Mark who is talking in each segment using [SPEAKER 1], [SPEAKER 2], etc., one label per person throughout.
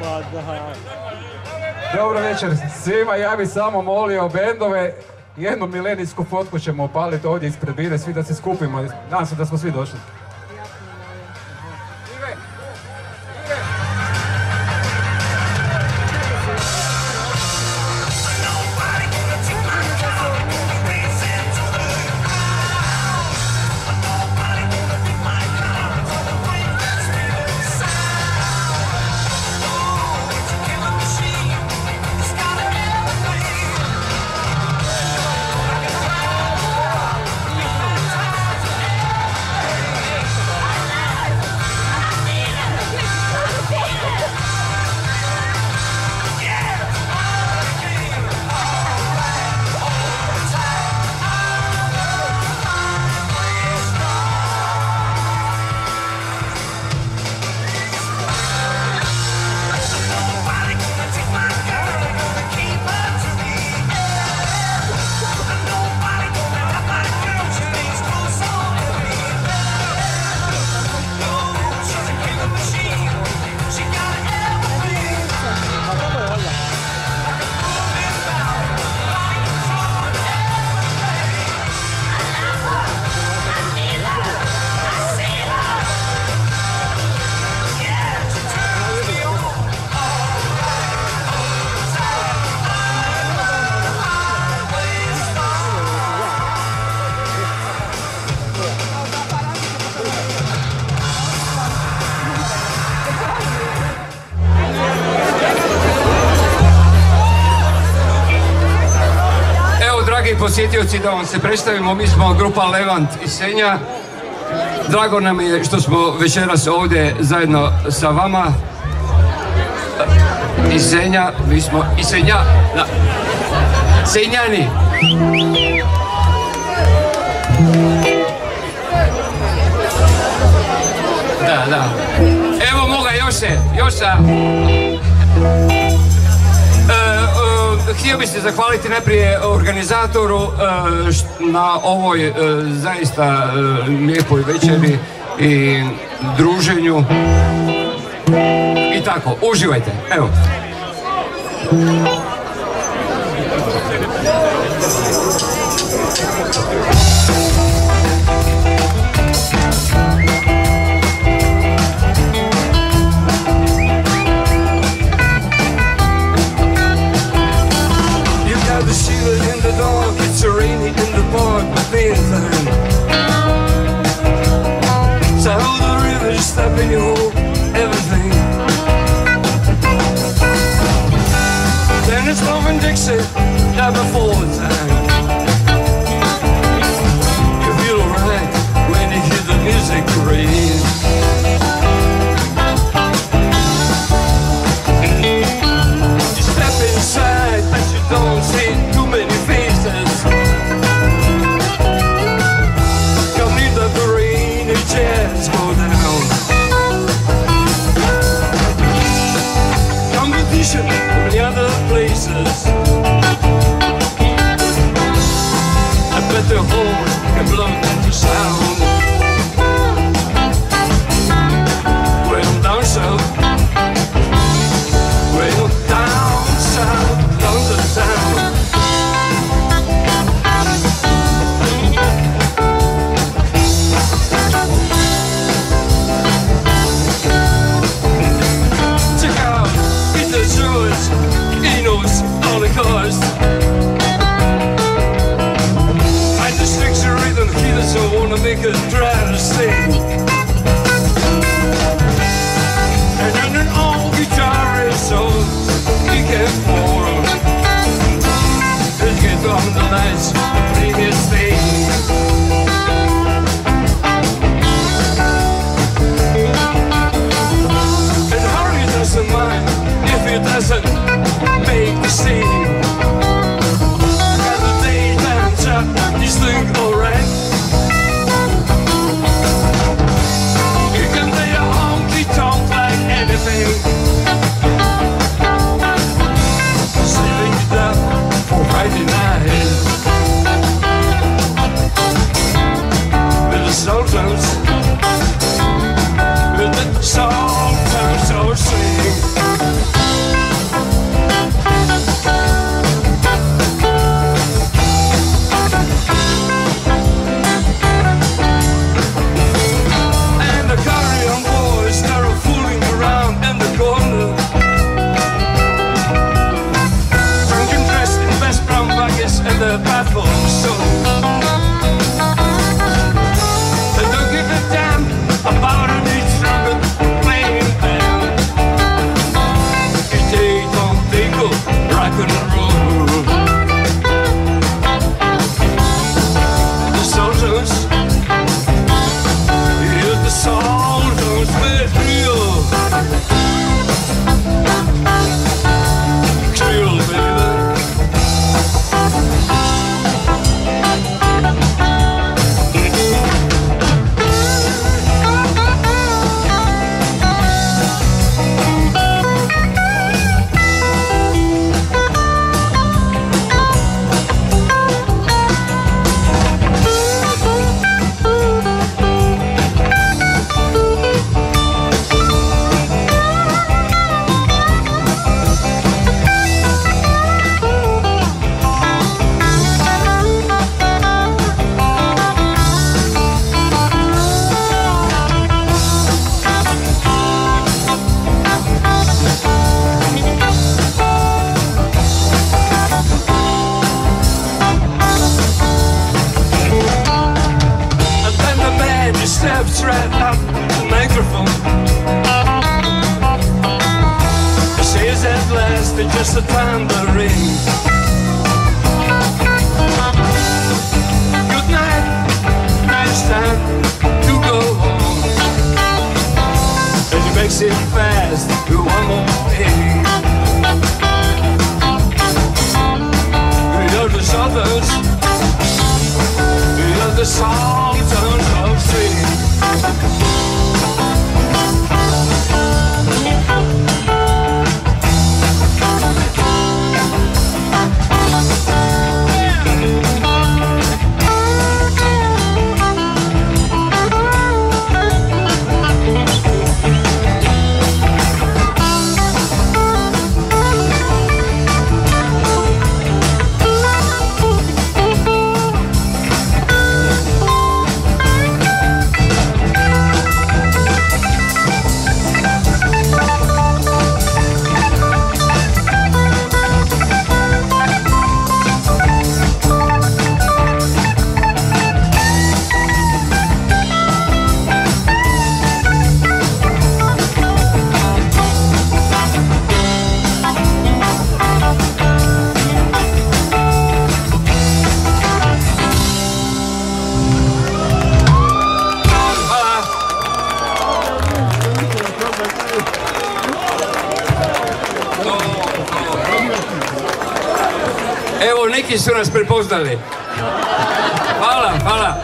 [SPEAKER 1] Ma da.
[SPEAKER 2] Dobro večer svima, ja bih samo molio bendove, jednu milenijsku fotku ćemo opaliti ovdje ispred bine, svi da se skupimo, nadam se da smo svi došli.
[SPEAKER 3] Posjetioci, da vam se predstavimo, mi smo grupa Levant iz Senja. Drago nam je što smo večeras ovdje zajedno sa vama. Iz Senja, mi smo iz Senja, da. Senjani. Da, da. Evo moga Jose, Josa. Htio bih se zahvaliti najprije organizatoru e, na ovoj e, zaista e, lijepoj večeri i druženju. I tako, uživajte. Evo.
[SPEAKER 4] You Yeah. Neki su nas prepoznali. Hvala, hvala.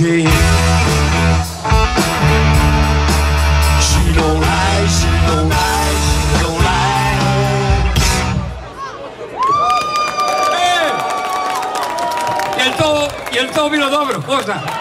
[SPEAKER 5] cocaine. She don't lie, she don't lie, she don't lie.
[SPEAKER 4] Eh, hey!
[SPEAKER 3] Jel to, jel to bilo dobro? Možda?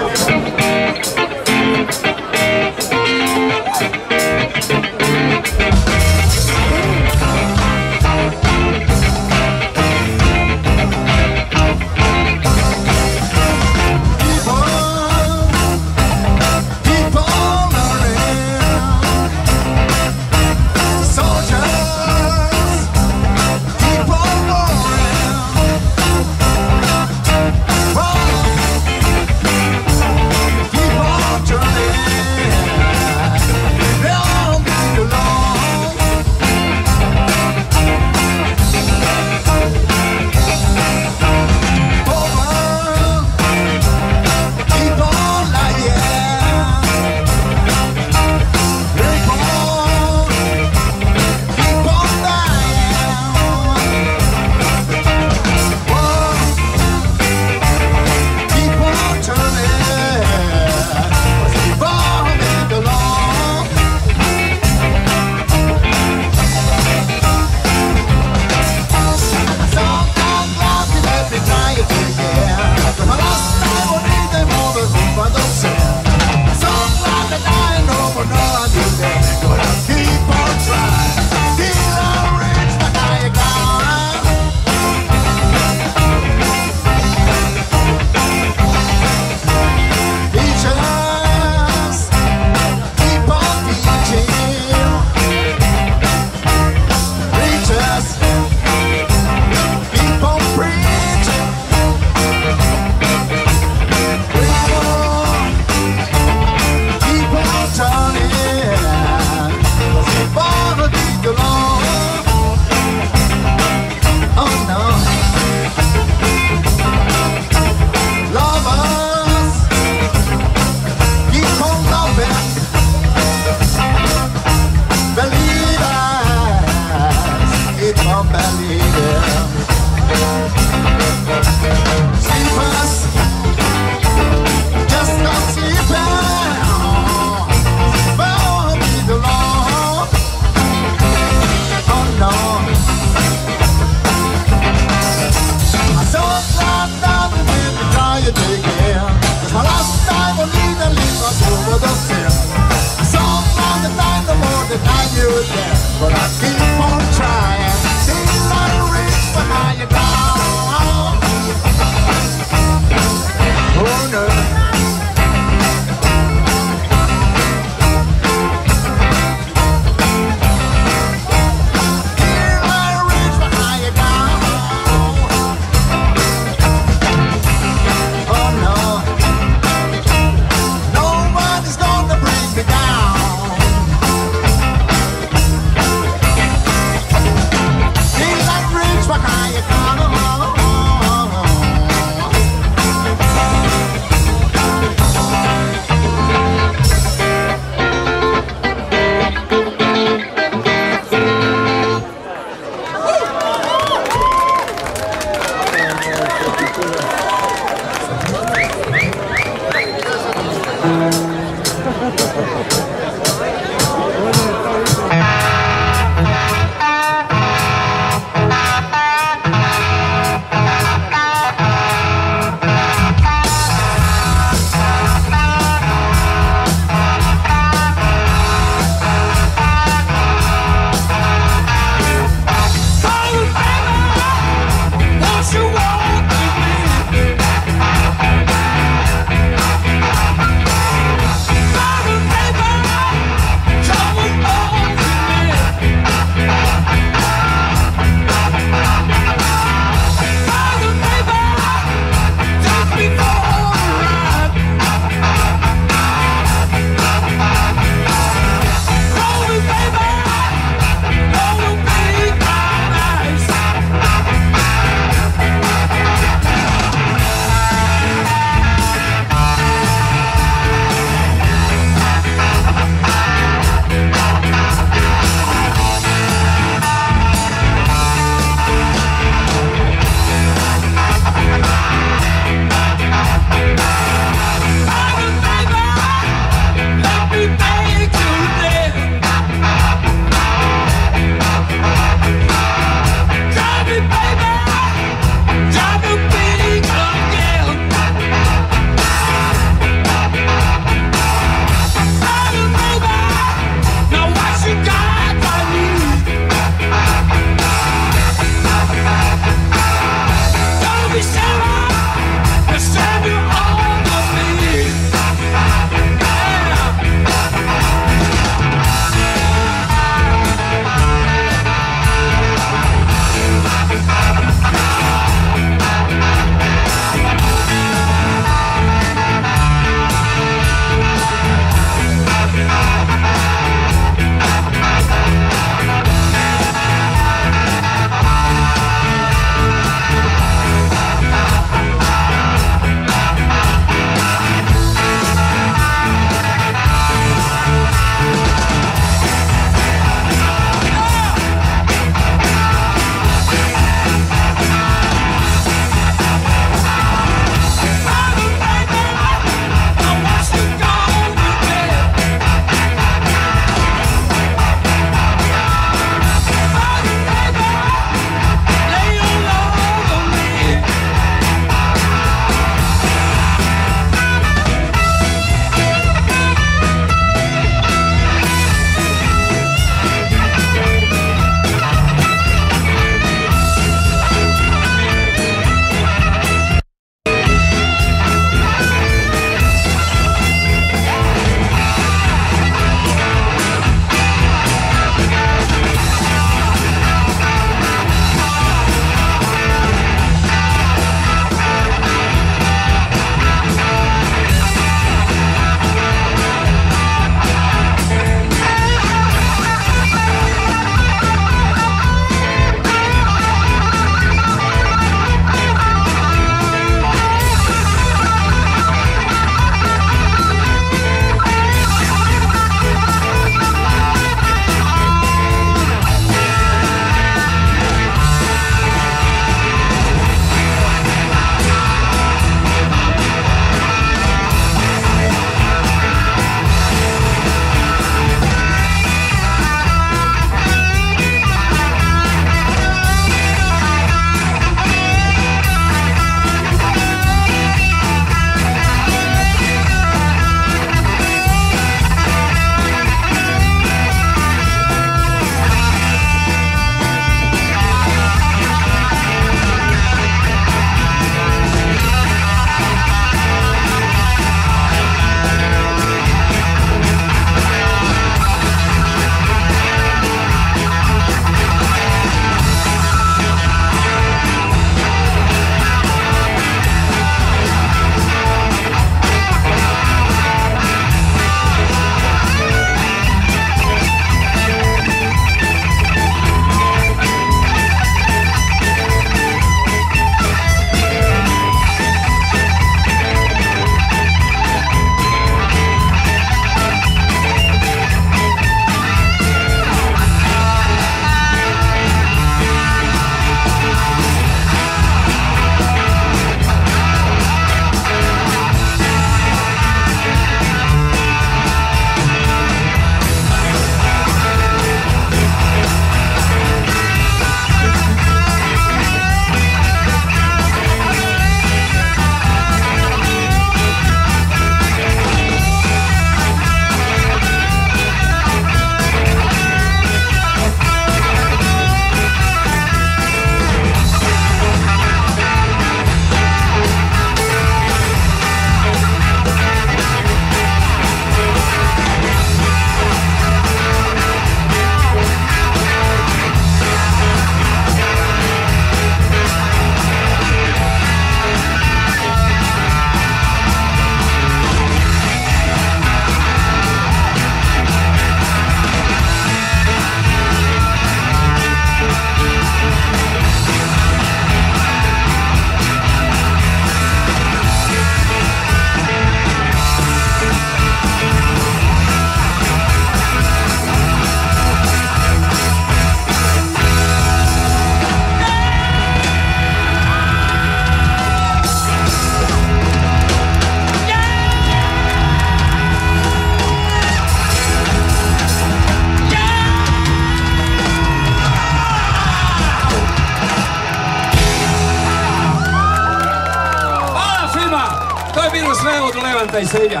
[SPEAKER 4] Senja.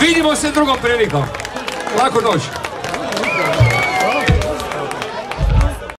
[SPEAKER 4] Vidimo se drugom prilikom. Laku noć.